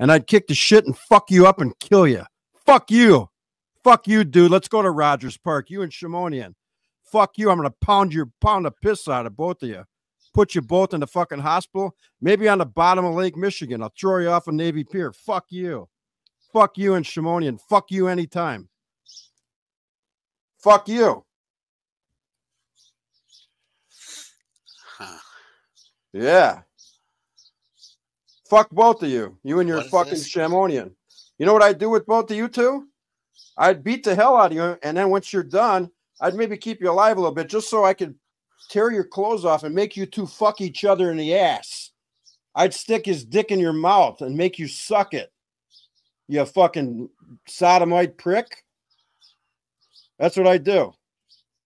and I'd kick the shit and fuck you up and kill you. Fuck you. Fuck you, dude. Let's go to Rogers Park. You and Shamounian. Fuck you. I'm gonna pound your pound the piss out of both of you. Put you both in the fucking hospital. Maybe on the bottom of Lake Michigan. I'll throw you off a Navy Pier. Fuck you. Fuck you and Shamounian. Fuck you anytime. Fuck you. Huh. Yeah. Fuck both of you. You and your fucking this? Shamounian. You know what I'd do with both of you two? I'd beat the hell out of you, and then once you're done, I'd maybe keep you alive a little bit just so I could tear your clothes off and make you two fuck each other in the ass. I'd stick his dick in your mouth and make you suck it. You fucking sodomite prick. That's what I'd do.